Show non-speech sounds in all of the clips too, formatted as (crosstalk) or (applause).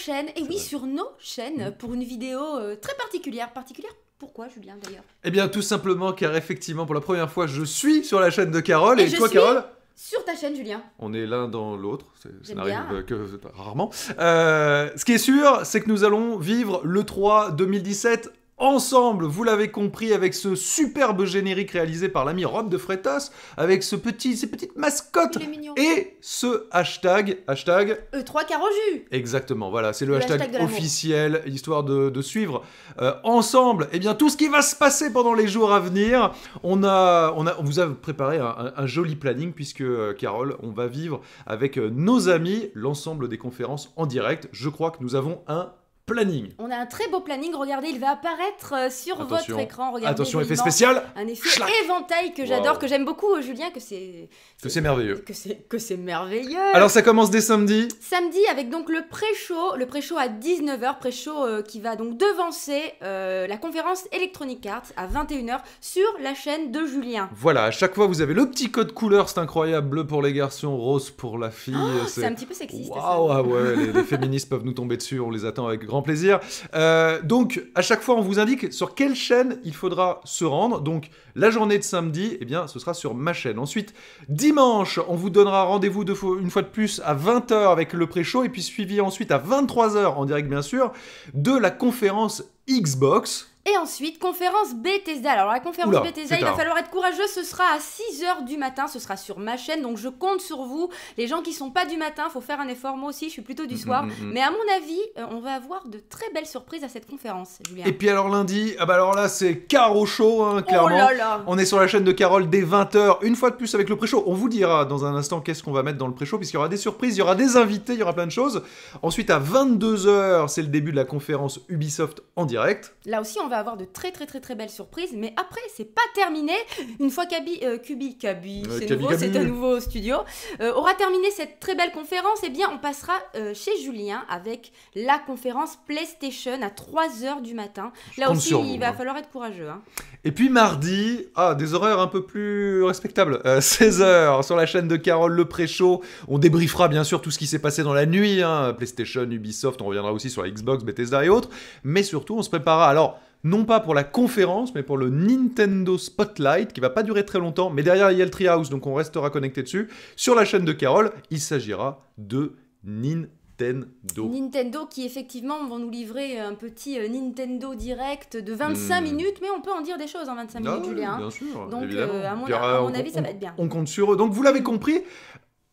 chaînes, et oui, vrai. sur nos chaînes, Mm. pour une vidéo euh, très particulière. Particulière Pourquoi, Julien, d'ailleurs? Eh bien, tout simplement car effectivement, pour la première fois, je suis sur la chaîne de Carole. Et toi, suis- Carole? Sur ta chaîne, Julien. On est l'un dans l'autre, ça n'arrive que rarement. Euh, ce qui est sûr, c'est que nous allons vivre le 3 2017 ensemble, vous l'avez compris, avec ce superbe générique réalisé par l'ami Rob de Freitas, avec ce petit, ces petites mascottes et ce hashtag, hashtag E3 Caroju Exactement, voilà, c'est le, Le hashtag, officiel, histoire de, de suivre euh, ensemble eh bien, tout ce qui va se passer pendant les jours à venir. On, a, on, a, on vous a préparé un, un- un joli planning, puisque, euh, Carole, on va vivre avec euh, nos amis l'ensemble des conférences en direct. Je crois que nous avons un planning. On a un très beau planning, regardez, il va apparaître euh, sur Attention. votre écran. Regardez Attention, effet spécial, Un effet Schlac. éventail que j'adore, Wow. que j'aime beaucoup, Julien, que c'est... que c'est merveilleux. Que c'est, que c'est merveilleux Alors, ça commence dès samedi. Samedi avec donc le pré-show, le pré-show à 19h, pré-show euh, qui va donc devancer euh, la conférence Electronic Arts à 21h sur la chaîne de Julien. Voilà, à chaque fois, vous avez le petit code couleur, c'est incroyable. Bleu pour les garçons, rose pour la fille. Oh, C'est un petit peu sexiste. Waouh, ah ouais, les, les féministes peuvent nous tomber dessus, on les attend avec grand plaisir. Euh, donc, à chaque fois, on vous indique sur quelle chaîne il faudra se rendre. Donc, la journée de samedi, eh bien, ce sera sur ma chaîne. Ensuite, dimanche, on vous donnera rendez-vous une fois de plus à 20h avec le pré-show, et puis suivi ensuite à 23h, en direct bien sûr, de la conférence Xbox. Et ensuite, conférence Bethesda. Alors la conférence Oula, Bethesda, il va falloir être courageux, ce sera à 6h du matin, ce sera sur ma chaîne, donc je compte sur vous. Les gens qui sont pas du matin, faut faire un effort, moi aussi, je suis plutôt du Mm, soir. mm, mm, mm. Mais à mon avis, euh, on va avoir de très belles surprises à cette conférence, Julien. Et puis alors lundi, ah bah alors là, c'est Caro Show, hein, oh clairement. là là On est sur la chaîne de Carole dès 20h, une fois de plus avec le pré-show. On vous dira dans un instant qu'est-ce qu'on va mettre dans le pré-show, puisqu'il y aura des surprises, il y aura des invités, il y aura plein de choses. Ensuite, à 22h, c'est le début de la conférence Ubisoft en direct. Là aussi, on va avoir de très très très très belles surprises, mais après, c'est pas terminé. Une fois qu'Abi, euh, Kubi, Kabi, Ouais, c'est nouveau, c'est un nouveau studio, euh, aura terminé cette très belle conférence, eh bien, on passera euh, chez Julien avec la conférence PlayStation à 3h du matin. Là aussi, il va hein. falloir être courageux. hein. Et puis mardi, ah, des horaires un peu plus respectables. (laughs) 16h sur la chaîne de Carole, le pré-show. On débriefera bien sûr tout ce qui s'est passé dans la nuit. hein, PlayStation, Ubisoft, on reviendra aussi sur la Xbox, Bethesda et autres. Mais surtout, on se préparera. Alors, non pas pour la conférence, mais pour le Nintendo Spotlight, qui va pas durer très longtemps. Mais derrière, il y a le Treehouse, donc on restera connecté dessus. Sur la chaîne de Carole, il s'agira de Nintendo. Nintendo qui effectivement vont nous livrer un petit euh, Nintendo direct de 25 Hmm. minutes, mais on peut en dire des choses en 25 Ah minutes, oui, Julien. hein. Bien sûr. Donc, euh, à mon, à euh, mon on- avis, ça va être bien. On compte sur eux. Donc vous l'avez compris,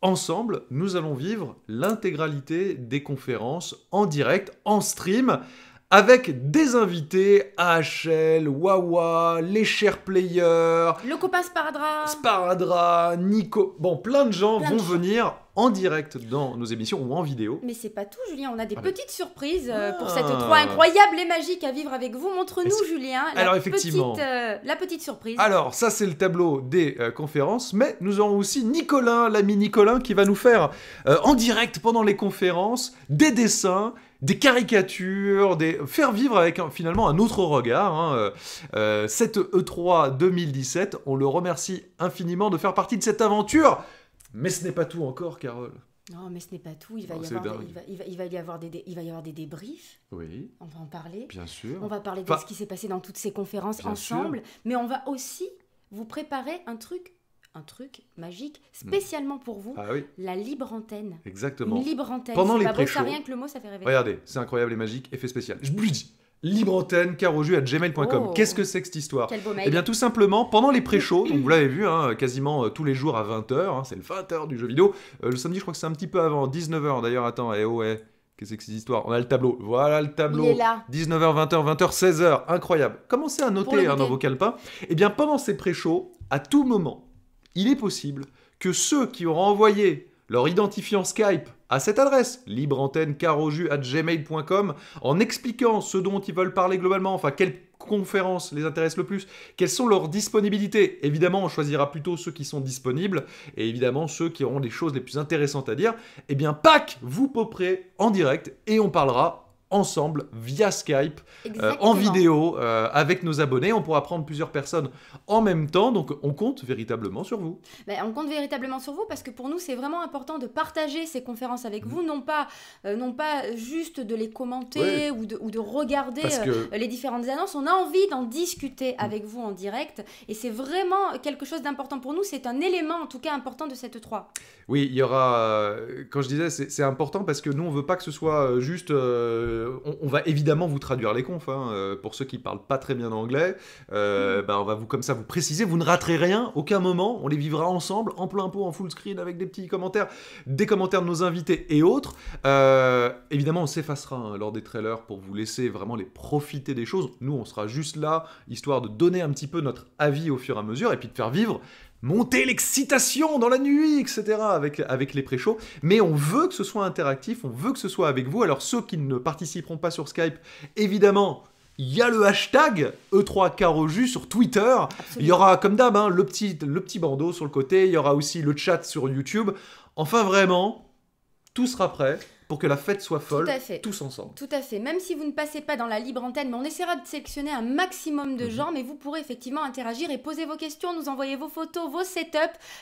ensemble, nous allons vivre l'intégralité des conférences en direct, en stream, avec des invités, AHL, Wawa, les chers players, Le copain Sparadra. Sparadra, Nico. Bon, plein de gens Plein de vont gens. venir en direct dans nos émissions ou en vidéo. Mais c'est pas tout, Julien. On a des Ah, petites surprises euh, pour Ah. cette 3 incroyable et magique à vivre avec vous. Montre-nous, Julien, la, Alors, effectivement. Petite, euh, la petite surprise. Alors, ça c'est le tableau des euh, conférences, mais nous aurons aussi Nicolas, l'ami Nicolas, qui va nous faire euh, en direct pendant les conférences des dessins, des caricatures, des... faire vivre avec un- finalement un autre regard. hein, euh, euh, cette E3 2017, on le remercie infiniment de faire partie de cette aventure. Mais ce n'est pas tout encore, Carole. Non, mais ce n'est pas tout. Il va, Oh, y avoir des, dingue. il, va, il, va, il va y avoir des, il va y avoir des débriefs. Oui, On va en parler. bien sûr. On va parler de Enfin, ce qui s'est passé dans toutes ces conférences ensemble. Mais on va aussi vous préparer un truc, un truc magique spécialement pour vous. Ah oui, La libre antenne. exactement. Une libre antenne. Pendant les pas beau, ça, pré-shows. rien que le mot, ça fait rêver. Regardez, c'est incroyable et magique, effet spécial. Je vous le dis. Libre antenne, gmail.com. Oh. Qu'est-ce que c'est que cette histoire Quel beau mail. Eh bien, tout simplement, pendant les pré-shows, donc vous l'avez vu, hein, quasiment euh, tous les jours à 20h, c'est le 20h du jeu vidéo. Euh, le samedi, je crois que c'est un petit peu avant, 19h d'ailleurs. Attends, eh oh, ouais, qu'est-ce que c'est que cette histoire? On a le tableau, voilà le tableau. Il est là. 19h, 20h, 20h, 16h, incroyable. Commencez à noter hein, dans vos calepins? Eh bien, pendant ces pré-shows, à tout moment, il est possible que ceux qui auront envoyé leur identifiant Skype à cette adresse, libreantenne.caroju@gmail.com, en expliquant ce dont ils veulent parler globalement, enfin quelle conférence les intéresse le plus, quelles sont leurs disponibilités. Évidemment, on choisira plutôt ceux qui sont disponibles, et évidemment ceux qui auront les choses les plus intéressantes à dire. Eh bien, Pâques, vous poperez en direct, et on parlera ensemble via Skype, euh, en vidéo, euh, avec nos abonnés. On pourra prendre plusieurs personnes en même temps, donc on compte véritablement sur vous. Ben, on compte véritablement sur vous parce que pour nous c'est vraiment important de partager ces conférences avec vous, non pas, euh, non pas juste de les commenter ou, de, ou de regarder que les différentes annonces. On a envie d'en discuter avec vous en direct et c'est vraiment quelque chose d'important pour nous. C'est un élément en tout cas important de cette 3. Oui, il y aura. Quand je disais, c'est important parce que nous, on veut pas que ce soit juste. On, va évidemment vous traduire les confs. hein, euh, pour ceux qui parlent pas très bien anglais, euh, bah, on va vous comme ça vous préciser. Vous ne raterez rien, aucun moment. On les vivra ensemble, en plein pot, en full screen, avec des petits commentaires, des commentaires de nos invités et autres. Euh, évidemment, on s'effacera hein, lors des trailers pour vous laisser vraiment les profiter des choses. Nous, on sera juste là, histoire de donner un petit peu notre avis au fur et à mesure et puis de faire vivre monter l'excitation dans la nuit, etc. avec, avec les pré-shows. Mais on veut que ce soit interactif, on veut que ce soit avec vous. Alors ceux qui ne participeront pas sur Skype, évidemment, il y a le hashtag E E3Caroju sur Twitter. Il y aura, comme d'hab, hein, le, petit, le petit bandeau sur le côté. Il y aura aussi le chat sur YouTube. Enfin, vraiment, tout sera prêt pour que la fête soit folle, Tout à fait. tous ensemble. Tout à fait. Même si vous ne passez pas dans la libre antenne, mais on essaiera de sélectionner un maximum de Mhm. gens, mais vous pourrez effectivement interagir et poser vos questions, nous envoyer vos photos, vos setups,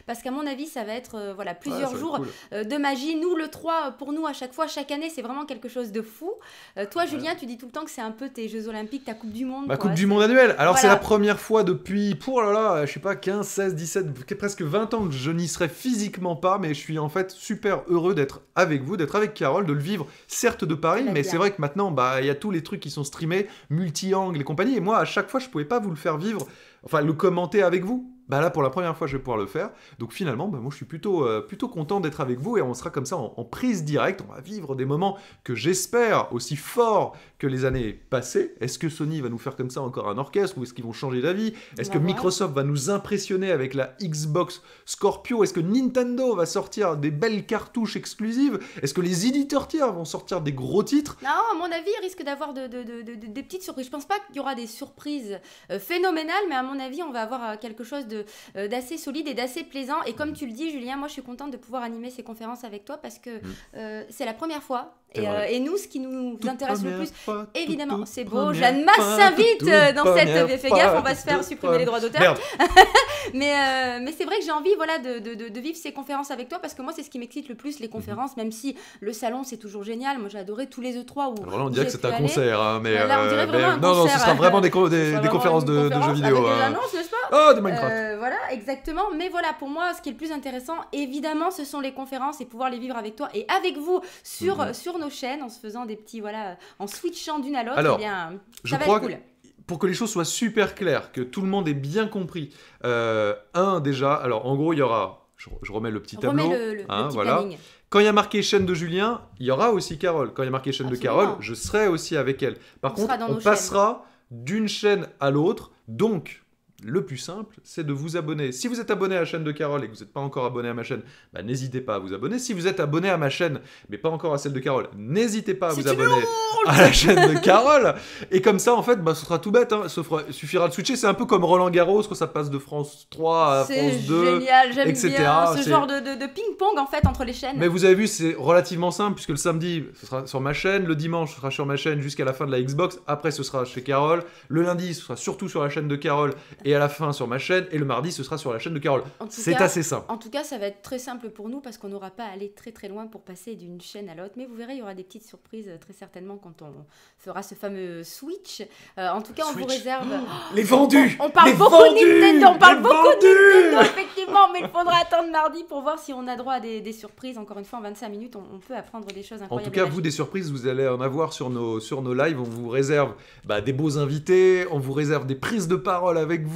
parce qu'à mon avis, ça va être euh, voilà Ouais, plusieurs jours cool. euh, de magie. Nous, le 3, euh, pour nous, à chaque fois, chaque année, c'est vraiment quelque chose de fou. Euh, toi, Julien, tu dis tout le temps que c'est un peu tes Jeux Olympiques, ta Coupe du Monde. Ma quoi. Coupe du Monde annuelle. Alors c'est la première fois depuis, pour là là, je sais pas, 15, 16, 17, presque 20 ans que je n'y serai physiquement pas, mais je suis en fait super heureux d'être avec vous, d'être avec De le vivre, certes de Paris, mais c'est vrai que maintenant, bah, il y a tous les trucs qui sont streamés, multi-angles et compagnie, et moi, à chaque fois, je pouvais pas vous le faire vivre, enfin, le commenter avec vous. Bah là, pour la première fois, je vais pouvoir le faire. Donc finalement, bah, moi, je suis plutôt, euh, plutôt content d'être avec vous et on sera comme ça en, en prise directe. On va vivre des moments que j'espère aussi forts que les années passées. Est-ce que Sony va nous faire comme ça encore un orchestre ou est-ce qu'ils vont changer d'avis? Est-ce que. Microsoft va nous impressionner avec la Xbox Scorpio? Est-ce que Nintendo va sortir des belles cartouches exclusives? Est-ce que les éditeurs tiers vont sortir des gros titres? Non, à mon avis, il risque d'avoir de, de- de- de- de- des petites surprises. Je pense pas qu'il y aura des surprises euh, phénoménales, mais à mon avis, on va avoir euh, quelque chose de, euh, d'assez solide et d'assez plaisant. Et comme tu le dis, Julien, moi, je suis contente de pouvoir animer ces conférences avec toi parce que euh, c'est la première fois. Et, euh, et nous, ce qui nous Toute intéresse le plus, fois, évidemment, c'est beau. Jeanne Masse s'invite euh, dans cette. Fais fois, gaffe, on va se faire supprimer les droits d'auteur. (laughs) Mais, euh, mais c'est vrai que j'ai envie voilà, de, de- vivre ces conférences avec toi parce que moi, c'est ce qui m'excite le plus, les conférences, même si le salon, c'est toujours génial. Moi, j'ai adoré tous les E3 où. Alors là, on dirait que c'est un aller. concert, hein, mais, Là, on dirait vraiment mais- un non, non, ce sera vraiment des, co- (laughs) des- des conférences de, jeux vidéo. Avec des hein. annonces, n'est-ce pas Oh, de Minecraft. Euh, voilà, exactement. Mais voilà, pour moi, ce qui est le plus intéressant, évidemment, ce sont les conférences et pouvoir les vivre avec toi et avec vous sur, Mhm. sur nos chaînes en se faisant des petits, voilà, en switchant d'une à l'autre. Eh bien, Je ça va crois être que cool. pour que les choses soient super claires, que tout le monde ait bien compris, euh, un déjà, alors en gros, il y aura, je, je remets le petit tableau. Remets le, le- le hein, petit voilà. planning. Quand il y a marqué chaîne de Julien, il y aura aussi Carole. Quand il y a marqué chaîne de. Carole, je serai aussi avec elle. Par On contre, on nos passera d'une chaîne à l'autre. Donc, le plus simple, c'est de vous abonner. Si vous êtes abonné à la chaîne de Carole et que vous n'êtes pas encore abonné à ma chaîne, bah, n'hésitez pas à vous abonner. Si vous êtes abonné à ma chaîne, mais pas encore à celle de Carole, n'hésitez pas à vous abonner à la chaîne de Carole. Et comme ça, en fait, bah, ce sera tout bête. hein. Ce fera- Il suffira de switcher. C'est un peu comme Roland Garros, quand ça passe de France 3 à C'est France 2. génial, j'aime bien ce genre de, de- de ping-pong en fait entre les chaînes. Mais vous avez vu, c'est relativement simple, puisque le samedi, ce sera sur ma chaîne, le dimanche, ce sera sur ma chaîne jusqu'à la fin de la Xbox, après, ce sera chez Carole, le lundi, ce sera surtout sur la chaîne de Carole, et à la fin sur ma chaîne, et le mardi, ce sera sur la chaîne de Carole. En C'est assez simple. En tout cas, ça va être très simple pour nous parce qu'on n'aura pas à aller très très loin pour passer d'une chaîne à l'autre. Mais vous verrez, il y aura des petites surprises euh, très certainement quand on fera ce fameux switch. Euh, en tout cas, on vous réserve. (gasps) Les vendus On, on parle Les beaucoup vendus de Nintendo, on parle Les beaucoup de Nintendo, effectivement, mais il faudra attendre mardi pour voir si on a droit à des, des surprises. Encore une fois, en 25 minutes, on, on peut apprendre des choses En incroyables. tout cas, vous, des surprises, vous allez en avoir sur nos, sur nos lives. On vous réserve bah, des beaux invités, on vous réserve des prises de parole avec vous,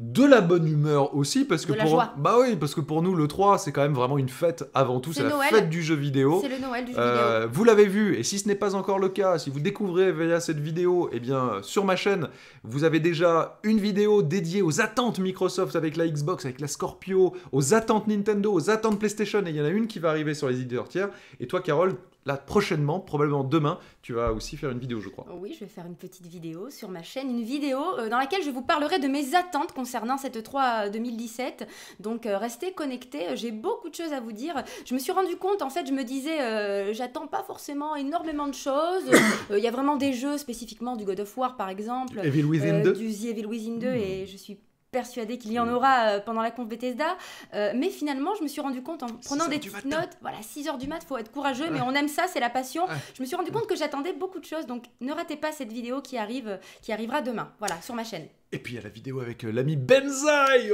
de la bonne humeur aussi, parce que De la pour joie. bah oui, parce que pour nous, le 3, c'est quand même vraiment une fête avant tout. C'est la Noël. fête du jeu vidéo. C'est le Noël du jeu Euh, vous l'avez vu, et si ce n'est pas encore le cas, si vous découvrez via cette vidéo, eh bien, sur ma chaîne, vous avez déjà une vidéo dédiée aux attentes Microsoft avec la Xbox, avec la Scorpio, aux attentes Nintendo, aux attentes PlayStation, et il y en a une qui va arriver sur les éditeurs tiers. Et toi, Carole, là prochainement, probablement demain, tu vas aussi faire une vidéo, je crois. Oui, je vais faire une petite vidéo sur ma chaîne, une vidéo euh, dans laquelle je vous parlerai de mes attentes concernant cette 3 2017. Donc euh, restez connectés, j'ai beaucoup de choses à vous dire. Je me suis rendu compte, en fait, je me disais, euh, j'attends pas forcément énormément de choses. (coughs) Il y a vraiment des jeux spécifiquement du God of War, par exemple, Evil Within 2 du The Evil Within 2, et je suis persuadée qu'il y en aura euh, pendant la conf Bethesda. Euh, mais finalement, je me suis rendu compte en prenant des petites notes, voilà, 6 heures du mat, faut être courageux, mais on aime ça, c'est la passion. Je me suis rendu compte que j'attendais beaucoup de choses, donc ne ratez pas cette vidéo qui arrive, qui arrivera demain, voilà, sur ma chaîne. Et puis il y a la vidéo avec euh, l'ami Benzaï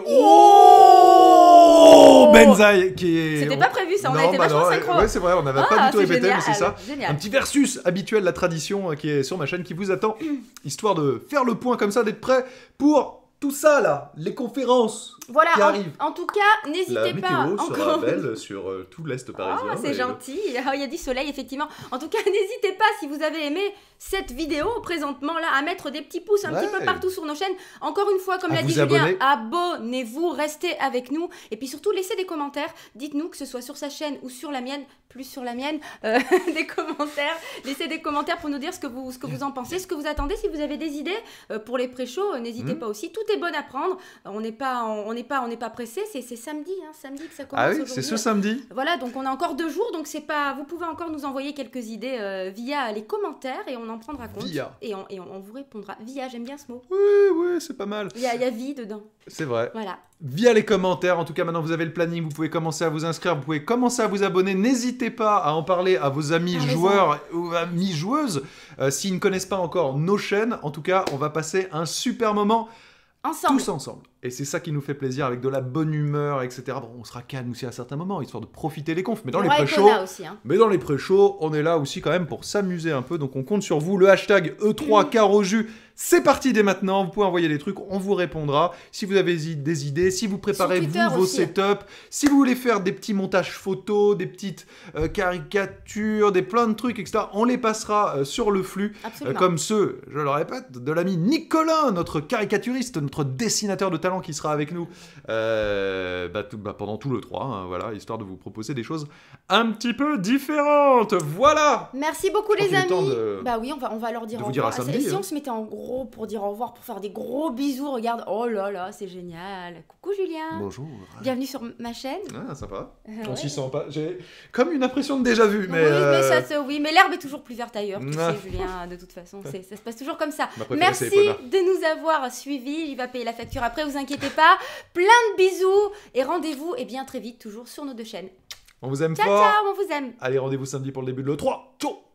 Oh, Benzaï qui est... C'était pas prévu ça, on Non, a été bah vachement non, synchro. Ouais, c'est vrai, on n'avait Ah, pas du tout répété, mais c'est ça. génial. Un petit versus habituel, la tradition euh, qui est sur ma chaîne qui vous attend, (clears throat) histoire de faire le point comme ça, d'être prêt pour tout ça là, les conférences Voilà, qui en, arrivent. en tout cas, La n'hésitez météo pas sera encore. belle sur euh, tout l'Est parisien. Ah, c'est et- gentil. Ah, Il y a du soleil, effectivement. En tout cas, (laughs) n'hésitez pas, si vous avez aimé cette vidéo présentement là, à mettre des petits pouces un petit peu partout sur nos chaînes. Encore une fois, comme l'a dit Julien, abonnez-vous, restez avec nous. Et puis surtout, laissez des commentaires. Dites-nous que ce soit sur sa chaîne ou sur la mienne, plus sur la mienne, euh, (laughs) des commentaires. Laissez des commentaires pour nous dire ce que vous, ce que vous en pensez, ce que vous attendez. Si vous avez des idées euh, pour les pré-shows, euh, n'hésitez Mhm. pas aussi. Tout est bon à prendre. On n'est pas, on n'est pas, on n'est pas pressé. C'est samedi, hein, samedi que ça commence. Ah oui, c'est ce samedi. Voilà, donc on a encore deux jours, donc c'est pas. Vous pouvez encore nous envoyer quelques idées euh, via les commentaires et on en prendra compte. Via. Et on, et on, on vous répondra. Via, j'aime bien ce mot. Oui, oui, c'est pas mal. Il y a, y a vie dedans. C'est vrai. Voilà. Via les commentaires, en tout cas maintenant vous avez le planning, vous pouvez commencer à vous inscrire, vous pouvez commencer à vous abonner. N'hésitez pas à en parler à vos amis Parlez-en. joueurs ou amis joueuses euh, s'ils ne connaissent pas encore nos chaînes. En tout cas, on va passer un super moment Ensemble. tous ensemble. Et c'est ça qui nous fait plaisir avec de la bonne humeur, etc. Bon, on sera calme aussi à certains moments, histoire de profiter des confs. Mais dans les pré-shows. Hein. mais dans les pré-shows, on est là aussi quand même pour s'amuser un peu. Donc on compte sur vous. Le hashtag E3 car au jus, c'est parti dès maintenant. Vous pouvez envoyer des trucs, on vous répondra. Si vous avez des idées, si vous préparez vous vos aussi. setups, si vous voulez faire des petits montages photos, des petites euh, caricatures, des plein de trucs, etc., on les passera euh, sur le flux. euh, comme ceux, je le répète, de l'ami Nicolas, notre caricaturiste, notre dessinateur de talent qui sera avec nous euh, bah, tout- bah, pendant tout le 3, hein, voilà, histoire de vous proposer des choses un petit peu différentes. Voilà Merci beaucoup les amis. de- Bah oui, on va, on va leur dire de au vous dire à revoir. samedi, si hein. on se mettait en gros pour dire au revoir, pour faire des gros bisous, regarde. Oh là là, c'est génial. Coucou Julien. Bonjour. Bienvenue sur ma chaîne. Ah, sympa. Euh, On ouais. s'y sent pas. J'ai comme une impression de déjà vu, mais. oui, mais euh, ça, se- oui, mais l'herbe est toujours plus verte ailleurs, tu Ah. sais, Julien, de toute façon, ça se passe toujours comme ça. Merci de nous avoir suivis, il va payer la facture après, vous inquiétez pas. Plein de bisous et rendez-vous, et bien très vite, toujours sur nos deux chaînes. On vous aime Ciao, fort. ciao, on vous aime. Allez, rendez-vous samedi pour le début de l'E3. Ciao